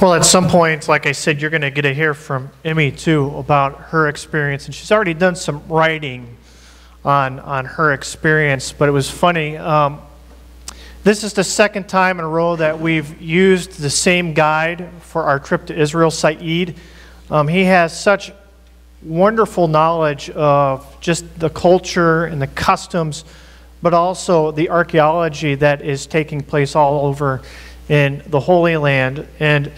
Well, at some point, like I said, you're going to get to hear from Emmy too about her experience, and she's already done some writing on on her experience. But it was funny. Um, this is the second time in a row that we've used the same guide for our trip to Israel, Saeed. Um, he has such wonderful knowledge of just the culture and the customs, but also the archaeology that is taking place all over in the Holy Land. And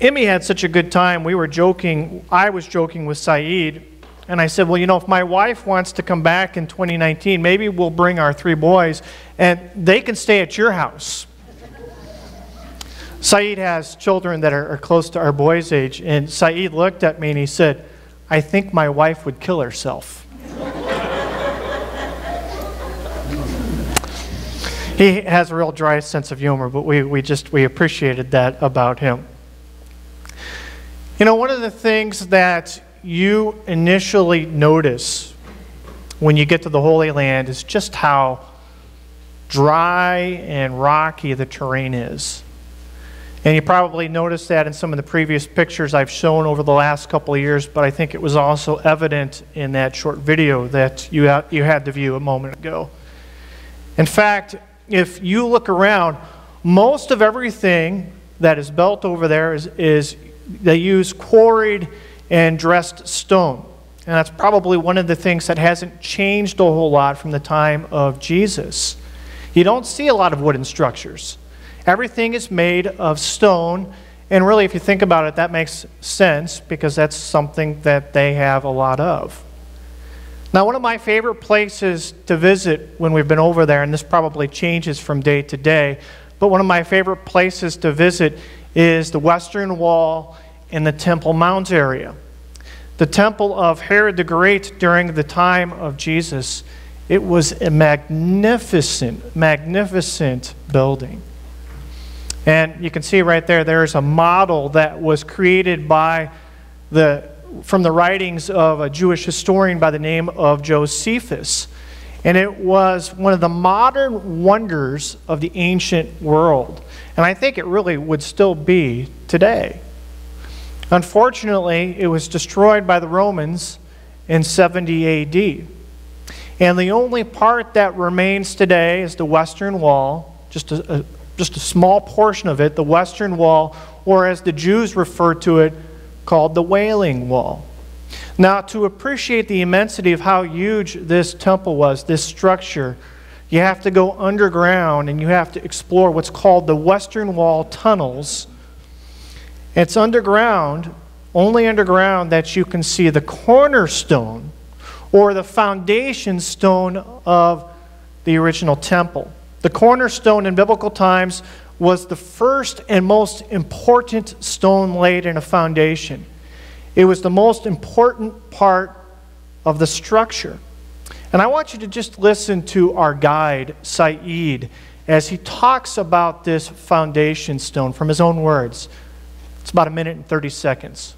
Emmy had such a good time. We were joking, I was joking with Saeed, and I said, Well, you know, if my wife wants to come back in 2019, maybe we'll bring our three boys and they can stay at your house. Saeed has children that are, are close to our boy's age, and Saeed looked at me and he said, I think my wife would kill herself. He has a real dry sense of humor, but we, we just we appreciated that about him. You know, one of the things that you initially notice when you get to the Holy Land is just how dry and rocky the terrain is. And you probably noticed that in some of the previous pictures I've shown over the last couple of years, but I think it was also evident in that short video that you you had to view a moment ago. In fact, if you look around, most of everything that is built over there is, is they use quarried and dressed stone. And that's probably one of the things that hasn't changed a whole lot from the time of Jesus. You don't see a lot of wooden structures. Everything is made of stone. And really, if you think about it, that makes sense because that's something that they have a lot of. Now, one of my favorite places to visit when we've been over there, and this probably changes from day to day, but one of my favorite places to visit is the Western Wall in the Temple Mount area. The temple of Herod the Great during the time of Jesus, it was a magnificent, magnificent building. And you can see right there, there's a model that was created by the from the writings of a Jewish historian by the name of Josephus. And it was one of the modern wonders of the ancient world. And I think it really would still be today. Unfortunately, it was destroyed by the Romans in 70 AD. And the only part that remains today is the Western Wall, just a, a, just a small portion of it, the Western Wall, or as the Jews refer to it, called the Wailing Wall. Now, to appreciate the immensity of how huge this temple was, this structure, you have to go underground and you have to explore what's called the Western Wall tunnels. It's underground, only underground, that you can see the cornerstone or the foundation stone of the original temple. The cornerstone in biblical times was the first and most important stone laid in a foundation. It was the most important part of the structure. And I want you to just listen to our guide, Saeed, as he talks about this foundation stone from his own words. It's about a minute and 30 seconds.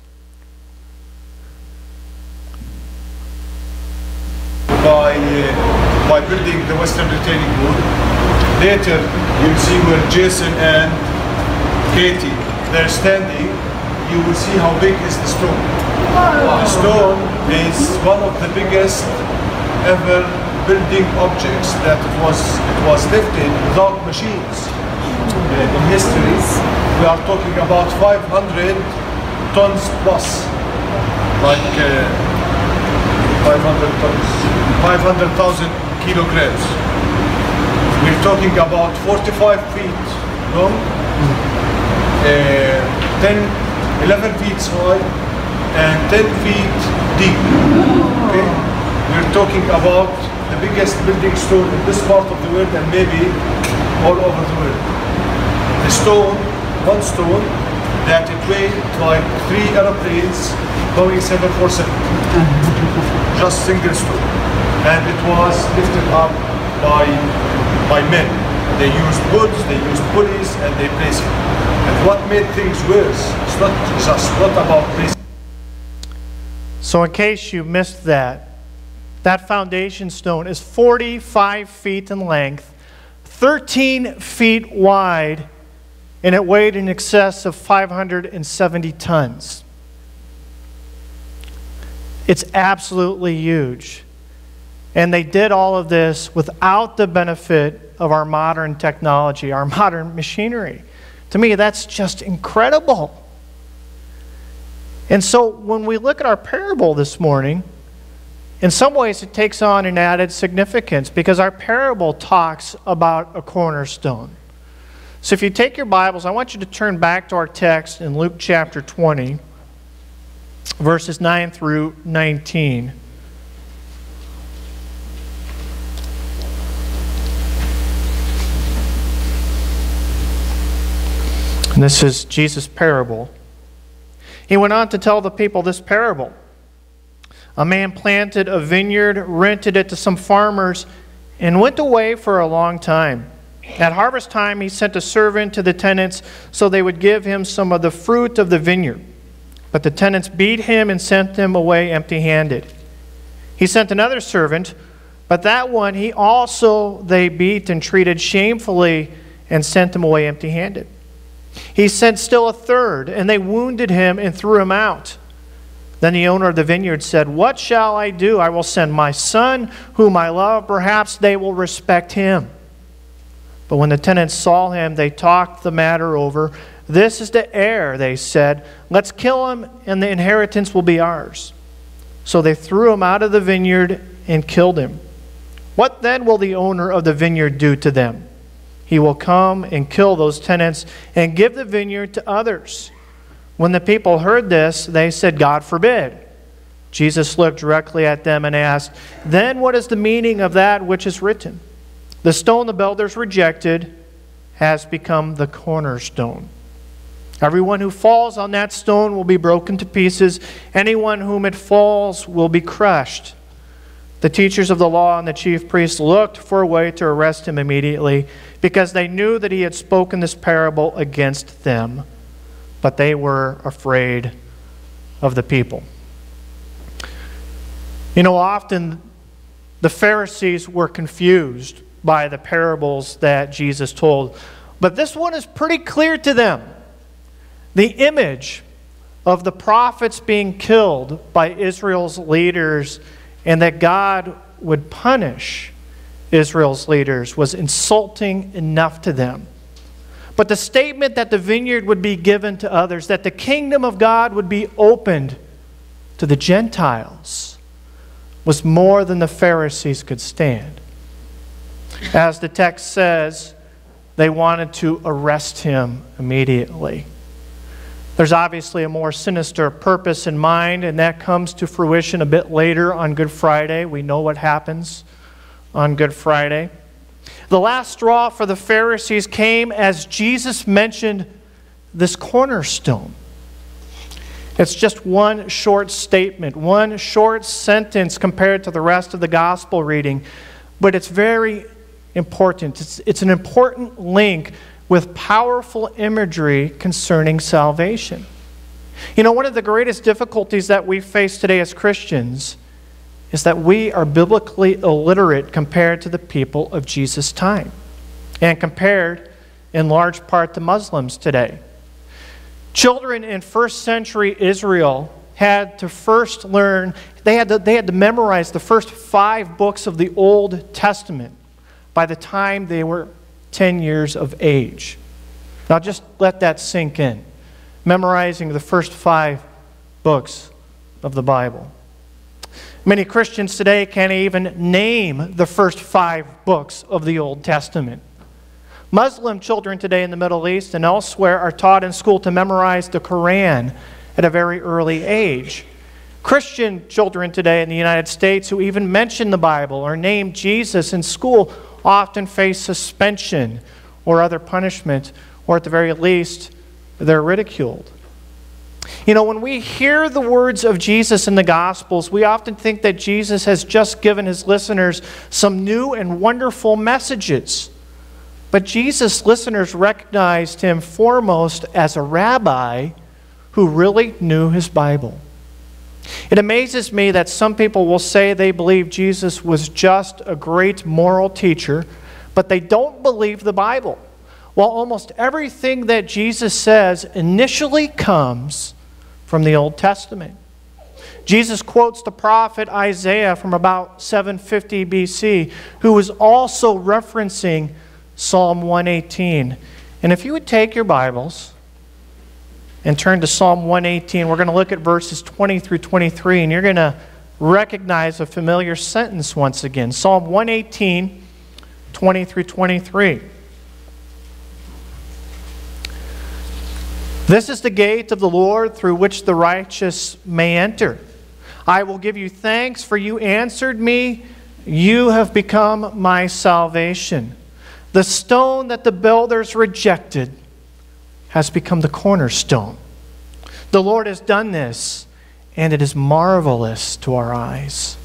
By, uh, by building the Western retaining wall, Later, you'll see where Jason and Katie, they're standing. You will see how big is the stone. The stone is one of the biggest ever building objects that it was it was lifted without machines in history. We are talking about 500 tons plus, like uh, 500 tons, 500,000 kilograms. We're talking about 45 feet long, uh, 10, 11 feet high, and 10 feet deep. Okay? We're talking about the biggest building stone in this part of the world and maybe all over the world. The stone, one stone, that it weighed like three aeroplanes Boeing 747. Just single stone. And it was lifted up by by men. They used woods, they used pulleys, and they placed it. And what made things worse, it's not just not about placing. So, in case you missed that, that foundation stone is 45 feet in length, 13 feet wide, and it weighed in excess of 570 tons. It's absolutely huge. And they did all of this without the benefit of our modern technology, our modern machinery. To me, that's just incredible. And so when we look at our parable this morning, in some ways it takes on an added significance because our parable talks about a cornerstone. So if you take your Bibles, I want you to turn back to our text in Luke chapter 20, verses 9 through 19. And this is Jesus' parable. He went on to tell the people this parable. A man planted a vineyard, rented it to some farmers, and went away for a long time. At harvest time, he sent a servant to the tenants so they would give him some of the fruit of the vineyard. But the tenants beat him and sent him away empty handed. He sent another servant, but that one he also they beat and treated shamefully and sent him away empty handed. He sent still a third, and they wounded him and threw him out. Then the owner of the vineyard said, What shall I do? I will send my son, whom I love. Perhaps they will respect him. But when the tenants saw him, they talked the matter over. This is the heir, they said. Let's kill him, and the inheritance will be ours. So they threw him out of the vineyard and killed him. What then will the owner of the vineyard do to them? He will come and kill those tenants and give the vineyard to others. When the people heard this, they said, God forbid. Jesus looked directly at them and asked, Then what is the meaning of that which is written? The stone the builders rejected has become the cornerstone. Everyone who falls on that stone will be broken to pieces. Anyone whom it falls will be crushed. The teachers of the law and the chief priests looked for a way to arrest him immediately because they knew that he had spoken this parable against them, but they were afraid of the people. You know, often the Pharisees were confused by the parables that Jesus told, but this one is pretty clear to them. The image of the prophets being killed by Israel's leaders and that God would punish Israel's leaders was insulting enough to them. But the statement that the vineyard would be given to others, that the kingdom of God would be opened to the Gentiles, was more than the Pharisees could stand. As the text says, they wanted to arrest him immediately. There's obviously a more sinister purpose in mind, and that comes to fruition a bit later on Good Friday. We know what happens on Good Friday. The last straw for the Pharisees came as Jesus mentioned this cornerstone. It's just one short statement, one short sentence compared to the rest of the gospel reading, but it's very important. It's, it's an important link with powerful imagery concerning salvation. You know, one of the greatest difficulties that we face today as Christians is that we are biblically illiterate compared to the people of Jesus' time and compared in large part to Muslims today. Children in first century Israel had to first learn, they had to, they had to memorize the first five books of the Old Testament by the time they were 10 years of age. Now just let that sink in. Memorizing the first five books of the Bible. Many Christians today can't even name the first five books of the Old Testament. Muslim children today in the Middle East and elsewhere are taught in school to memorize the Koran at a very early age. Christian children today in the United States who even mention the Bible or name Jesus in school often face suspension or other punishment, or at the very least, they're ridiculed. You know, when we hear the words of Jesus in the Gospels, we often think that Jesus has just given his listeners some new and wonderful messages. But Jesus' listeners recognized him foremost as a rabbi who really knew his Bible. It amazes me that some people will say they believe Jesus was just a great moral teacher, but they don't believe the Bible. Well, almost everything that Jesus says initially comes from the Old Testament. Jesus quotes the prophet Isaiah from about 750 BC, who was also referencing Psalm 118. And if you would take your Bibles and turn to Psalm 118, we're going to look at verses 20 through 23, and you're going to recognize a familiar sentence once again. Psalm 118, 20 through 23. This is the gate of the Lord through which the righteous may enter. I will give you thanks, for you answered me. You have become my salvation. The stone that the builders rejected has become the cornerstone. The Lord has done this, and it is marvelous to our eyes.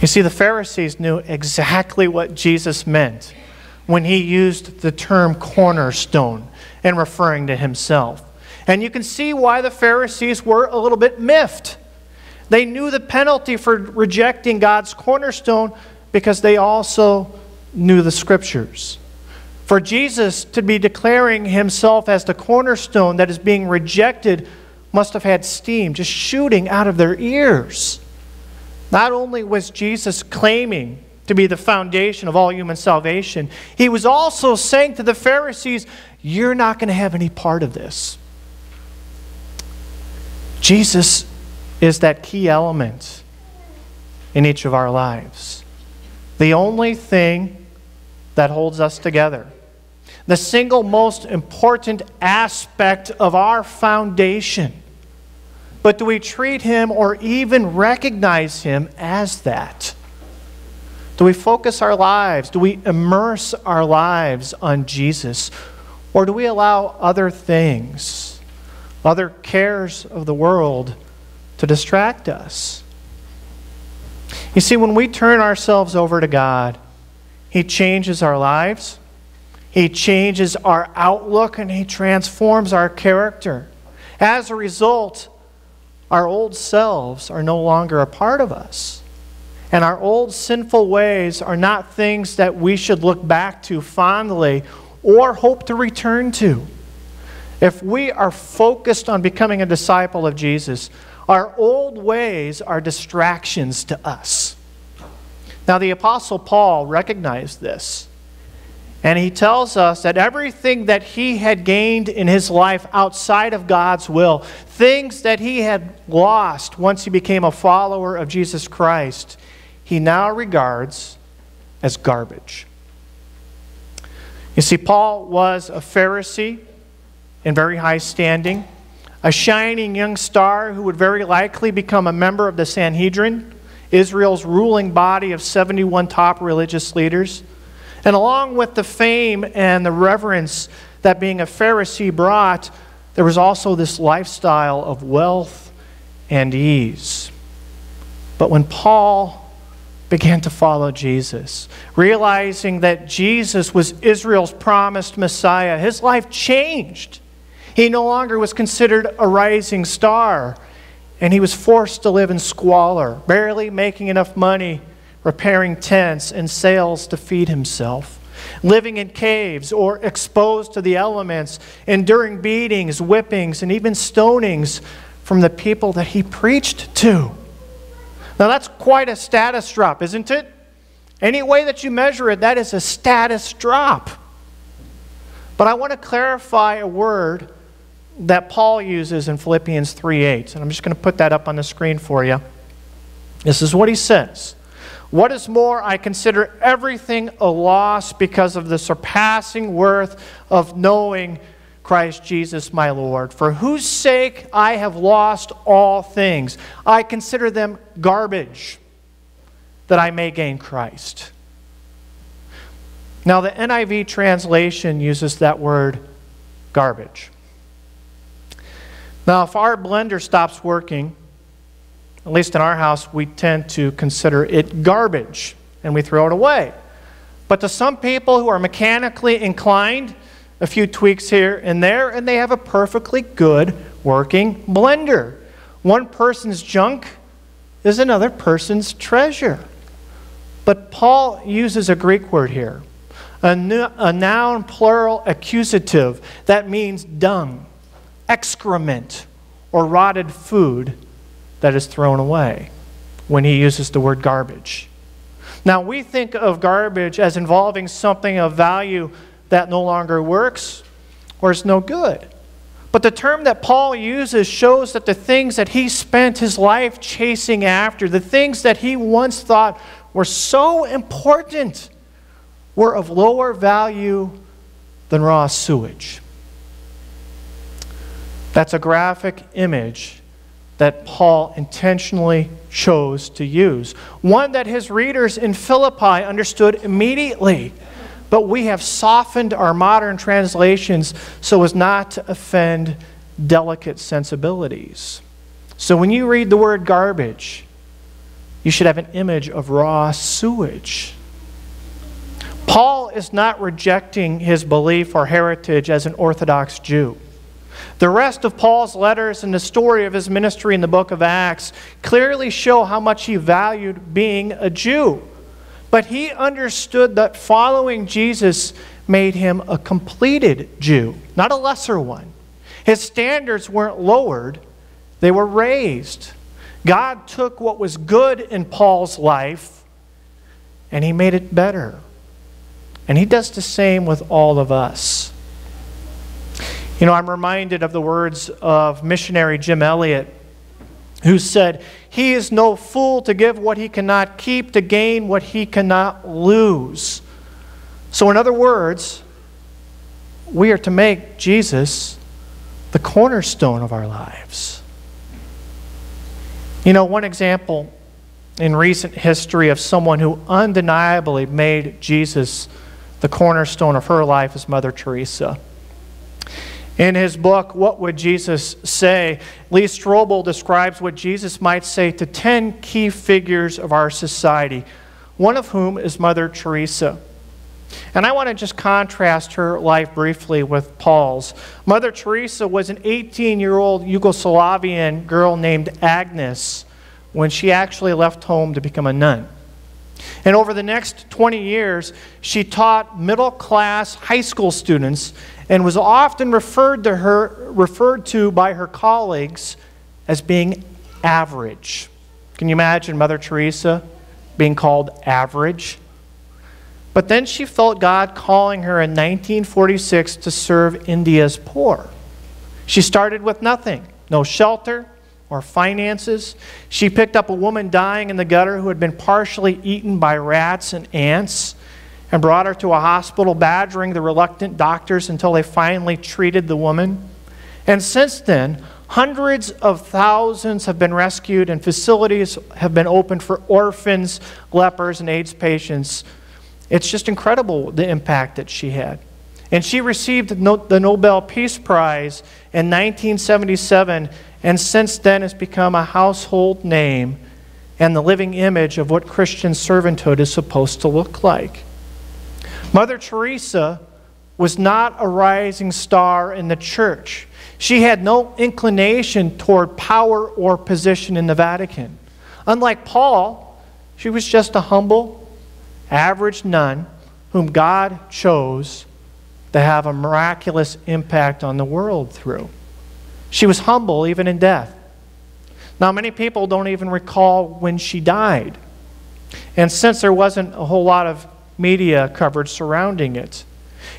You see, the Pharisees knew exactly what Jesus meant when he used the term cornerstone in referring to himself. And you can see why the Pharisees were a little bit miffed. They knew the penalty for rejecting God's cornerstone because they also knew the scriptures. For Jesus to be declaring himself as the cornerstone that is being rejected must have had steam just shooting out of their ears. Not only was Jesus claiming to be the foundation of all human salvation, he was also saying to the Pharisees, You're not going to have any part of this. Jesus is that key element in each of our lives. The only thing that holds us together. The single most important aspect of our foundation. But do we treat him or even recognize him as that? Do we focus our lives? Do we immerse our lives on Jesus? Or do we allow other things, other cares of the world, to distract us. You see, when we turn ourselves over to God, He changes our lives, He changes our outlook, and He transforms our character. As a result, our old selves are no longer a part of us. And our old sinful ways are not things that we should look back to fondly or hope to return to. If we are focused on becoming a disciple of Jesus, our old ways are distractions to us. Now, the Apostle Paul recognized this. And he tells us that everything that he had gained in his life outside of God's will, things that he had lost once he became a follower of Jesus Christ, he now regards as garbage. You see, Paul was a Pharisee in very high standing a shining young star who would very likely become a member of the Sanhedrin, Israel's ruling body of 71 top religious leaders. And along with the fame and the reverence that being a Pharisee brought, there was also this lifestyle of wealth and ease. But when Paul began to follow Jesus, realizing that Jesus was Israel's promised Messiah, his life changed. He no longer was considered a rising star, and he was forced to live in squalor, barely making enough money repairing tents and sails to feed himself, living in caves or exposed to the elements, enduring beatings, whippings, and even stonings from the people that he preached to. Now, that's quite a status drop, isn't it? Any way that you measure it, that is a status drop. But I want to clarify a word that Paul uses in Philippians 3:8. And I'm just going to put that up on the screen for you. This is what he says. What is more, I consider everything a loss because of the surpassing worth of knowing Christ Jesus my Lord, for whose sake I have lost all things. I consider them garbage that I may gain Christ. Now, the NIV translation uses that word garbage. Now, if our blender stops working, at least in our house, we tend to consider it garbage and we throw it away. But to some people who are mechanically inclined, a few tweaks here and there, and they have a perfectly good working blender. One person's junk is another person's treasure. But Paul uses a Greek word here, a, a noun plural accusative that means dung, excrement, or rotted food that is thrown away when he uses the word garbage. Now, we think of garbage as involving something of value that no longer works or is no good. But the term that Paul uses shows that the things that he spent his life chasing after, the things that he once thought were so important, were of lower value than raw sewage. That's a graphic image that Paul intentionally chose to use, one that his readers in Philippi understood immediately but we have softened our modern translations so as not to offend delicate sensibilities. So when you read the word garbage, you should have an image of raw sewage. Paul is not rejecting his belief or heritage as an Orthodox Jew. The rest of Paul's letters and the story of his ministry in the book of Acts clearly show how much he valued being a Jew. But he understood that following Jesus made him a completed Jew, not a lesser one. His standards weren't lowered, they were raised. God took what was good in Paul's life and he made it better. And he does the same with all of us. You know, I'm reminded of the words of missionary Jim Elliot who said, He is no fool to give what he cannot keep, to gain what he cannot lose. So, in other words, we are to make Jesus the cornerstone of our lives. You know, one example in recent history of someone who undeniably made Jesus the cornerstone of her life is Mother Teresa. In his book, What Would Jesus Say? Lee Strobel describes what Jesus might say to 10 key figures of our society, one of whom is Mother Teresa. And I want to just contrast her life briefly with Paul's. Mother Teresa was an 18 year old Yugoslavian girl named Agnes when she actually left home to become a nun. And over the next 20 years, she taught middle class high school students and was often referred to, her, referred to by her colleagues as being average. Can you imagine Mother Teresa being called average? But then she felt God calling her in 1946 to serve India's poor. She started with nothing no shelter or finances. She picked up a woman dying in the gutter who had been partially eaten by rats and ants and brought her to a hospital, badgering the reluctant doctors until they finally treated the woman. And since then, hundreds of thousands have been rescued, and facilities have been opened for orphans, lepers, and AIDS patients. It's just incredible the impact that she had. And she received the Nobel Peace Prize in 1977, and since then has become a household name and the living image of what Christian servanthood is supposed to look like. Mother Teresa was not a rising star in the church. She had no inclination toward power or position in the Vatican. Unlike Paul, she was just a humble, average nun whom God chose to have a miraculous impact on the world through. She was humble even in death. Now, many people don't even recall when she died. And since there wasn't a whole lot of media coverage surrounding it.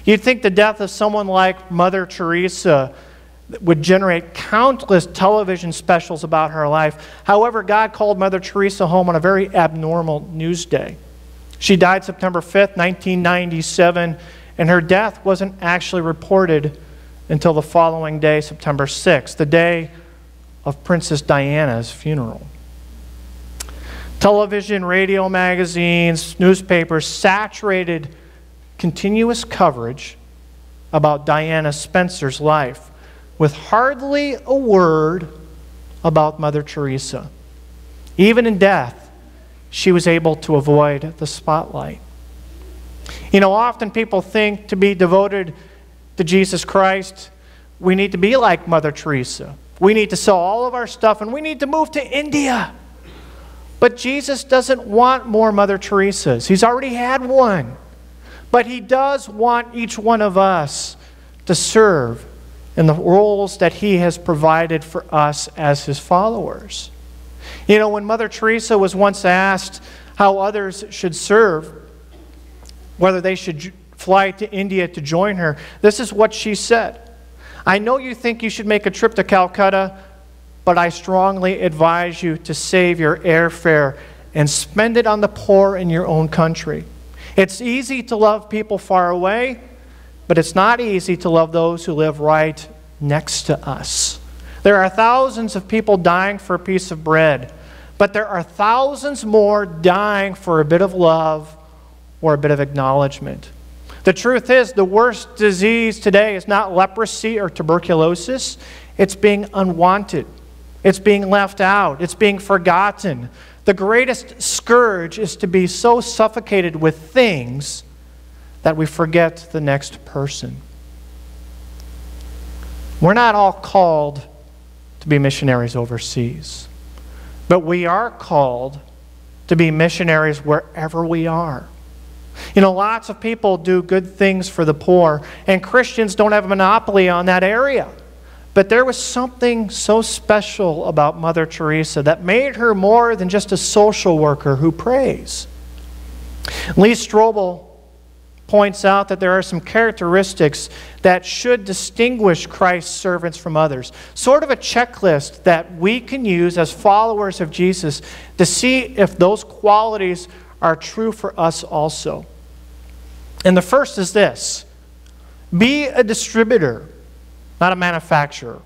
You'd think the death of someone like Mother Teresa would generate countless television specials about her life. However, God called Mother Teresa home on a very abnormal news day. She died September 5th, 1997, and her death wasn't actually reported until the following day, September 6th, the day of Princess Diana's funeral. Television, radio, magazines, newspapers saturated continuous coverage about Diana Spencer's life with hardly a word about Mother Teresa. Even in death, she was able to avoid the spotlight. You know, often people think to be devoted to Jesus Christ, we need to be like Mother Teresa. We need to sell all of our stuff and we need to move to India. But Jesus doesn't want more Mother Teresa's. He's already had one. But He does want each one of us to serve in the roles that He has provided for us as His followers. You know, when Mother Teresa was once asked how others should serve, whether they should fly to India to join her, this is what she said I know you think you should make a trip to Calcutta, but I strongly advise you to save your airfare and spend it on the poor in your own country. It's easy to love people far away, but it's not easy to love those who live right next to us. There are thousands of people dying for a piece of bread, but there are thousands more dying for a bit of love or a bit of acknowledgement. The truth is, the worst disease today is not leprosy or tuberculosis, it's being unwanted, it's being left out, it's being forgotten. The greatest scourge is to be so suffocated with things that we forget the next person. We're not all called to be missionaries overseas, but we are called to be missionaries wherever we are. You know, lots of people do good things for the poor, and Christians don't have a monopoly on that area. But there was something so special about Mother Teresa that made her more than just a social worker who prays. Lee Strobel points out that there are some characteristics that should distinguish Christ's servants from others. Sort of a checklist that we can use as followers of Jesus to see if those qualities are true for us also. And the first is this be a distributor, not a manufacturer.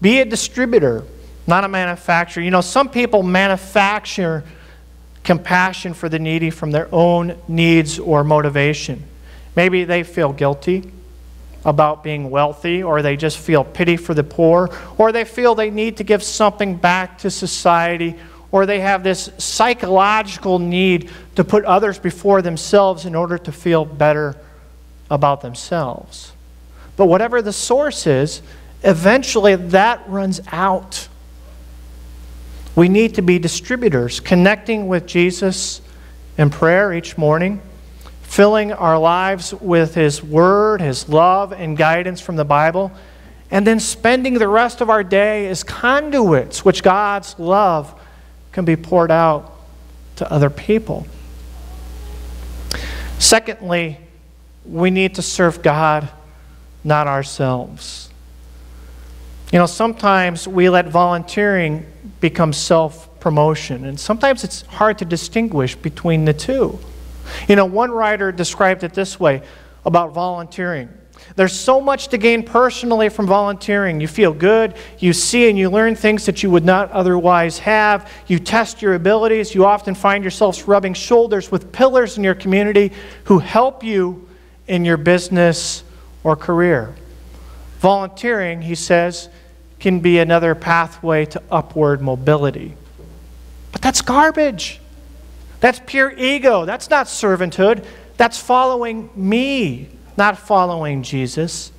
Be a distributor, not a manufacturer. You know, some people manufacture compassion for the needy from their own needs or motivation. Maybe they feel guilty about being wealthy, or they just feel pity for the poor, or they feel they need to give something back to society or they have this psychological need to put others before themselves in order to feel better about themselves. But whatever the source is, eventually that runs out. We need to be distributors, connecting with Jesus in prayer each morning, filling our lives with His Word, His love, and guidance from the Bible, and then spending the rest of our day as conduits which God's love can be poured out to other people. Secondly, we need to serve God, not ourselves. You know, sometimes we let volunteering become self promotion, and sometimes it's hard to distinguish between the two. You know, one writer described it this way about volunteering there's so much to gain personally from volunteering. You feel good, you see and you learn things that you would not otherwise have. You test your abilities. You often find yourselves rubbing shoulders with pillars in your community who help you in your business or career. Volunteering, he says, can be another pathway to upward mobility. But that's garbage. That's pure ego. That's not servanthood. That's following me not following Jesus.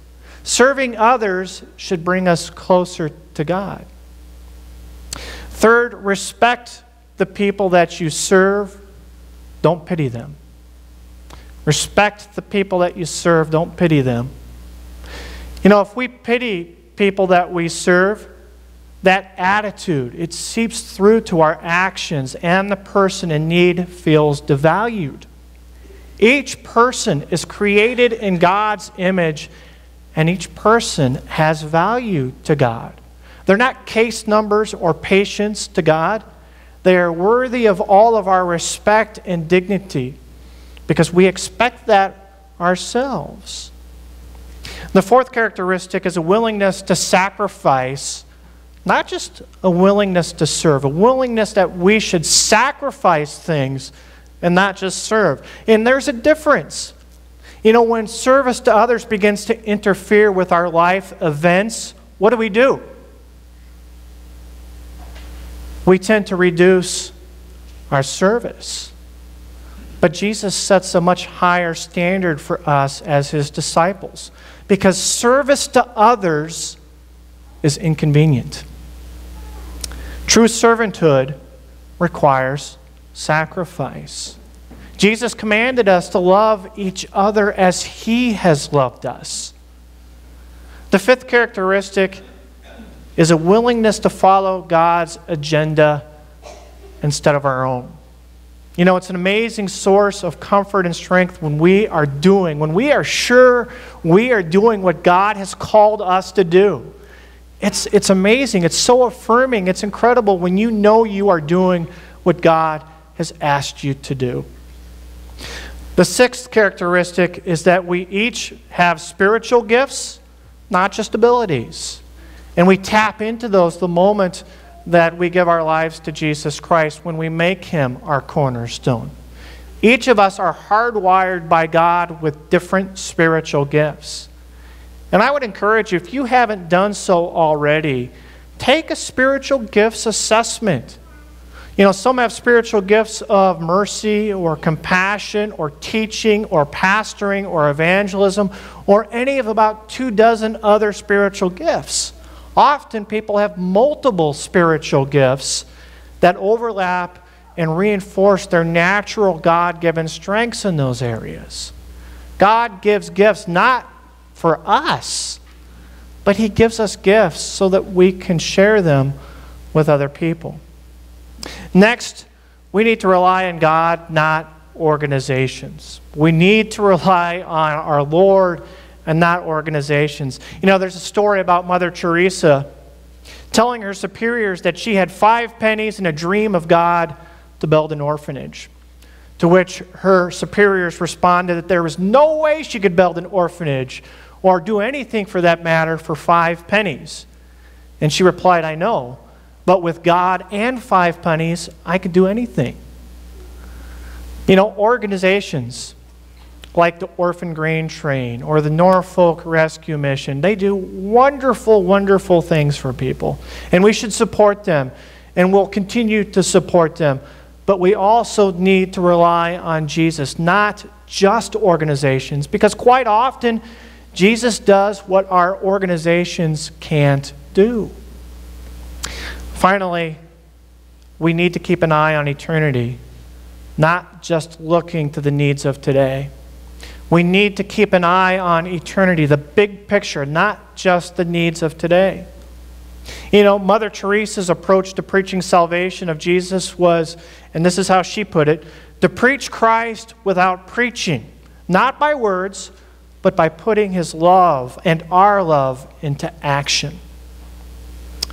Serving others should bring us closer to God. Third, respect the people that you serve. Don't pity them. Respect the people that you serve. Don't pity them. You know, if we pity people that we serve, that attitude, it seeps through to our actions, and the person in need feels devalued. Each person is created in God's image, and each person has value to God. They're not case numbers or patients to God. They are worthy of all of our respect and dignity because we expect that ourselves. The fourth characteristic is a willingness to sacrifice, not just a willingness to serve, a willingness that we should sacrifice things and not just serve. And there's a difference. You know, when service to others begins to interfere with our life events, what do we do? We tend to reduce our service. But Jesus sets a much higher standard for us as his disciples because service to others is inconvenient. True servanthood requires sacrifice. Jesus commanded us to love each other as he has loved us. The fifth characteristic is a willingness to follow God's agenda instead of our own. You know, it's an amazing source of comfort and strength when we are doing, when we are sure we are doing what God has called us to do. It's, it's amazing. It's so affirming. It's incredible when you know you are doing what God has asked you to do. The sixth characteristic is that we each have spiritual gifts, not just abilities. And we tap into those the moment that we give our lives to Jesus Christ when we make him our cornerstone. Each of us are hardwired by God with different spiritual gifts. And I would encourage you, if you haven't done so already, take a spiritual gifts assessment. You know, some have spiritual gifts of mercy or compassion or teaching or pastoring or evangelism or any of about two dozen other spiritual gifts. Often people have multiple spiritual gifts that overlap and reinforce their natural God given strengths in those areas. God gives gifts not for us, but He gives us gifts so that we can share them with other people. Next, we need to rely on God, not organizations. We need to rely on our Lord and not organizations. You know, there's a story about Mother Teresa telling her superiors that she had five pennies and a dream of God to build an orphanage. To which her superiors responded that there was no way she could build an orphanage or do anything for that matter for five pennies. And she replied, I know, but with God and five pennies, I could do anything. You know, organizations like the Orphan Grain Train or the Norfolk Rescue Mission. They do wonderful, wonderful things for people. And we should support them, and we'll continue to support them. But we also need to rely on Jesus, not just organizations, because quite often Jesus does what our organizations can't do. Finally, we need to keep an eye on eternity, not just looking to the needs of today. We need to keep an eye on eternity, the big picture, not just the needs of today. You know, Mother Teresa's approach to preaching salvation of Jesus was, and this is how she put it, to preach Christ without preaching, not by words, but by putting his love and our love into action.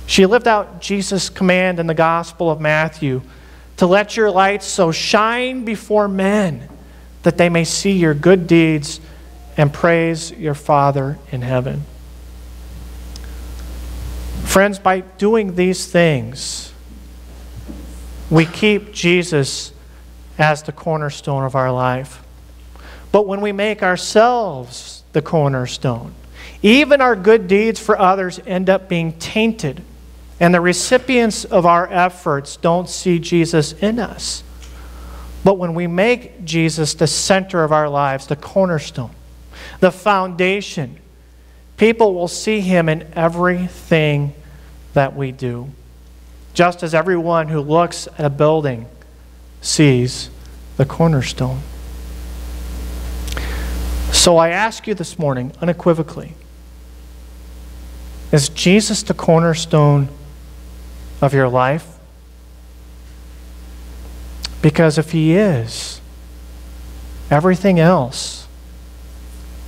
She lived out Jesus' command in the Gospel of Matthew to let your light so shine before men that they may see your good deeds and praise your Father in heaven. Friends, by doing these things, we keep Jesus as the cornerstone of our life. But when we make ourselves the cornerstone, even our good deeds for others end up being tainted, and the recipients of our efforts don't see Jesus in us. But when we make Jesus the center of our lives, the cornerstone, the foundation, people will see him in everything that we do. Just as everyone who looks at a building sees the cornerstone. So I ask you this morning, unequivocally is Jesus the cornerstone of your life? Because if he is, everything else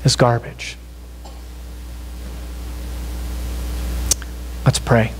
is garbage. Let's pray.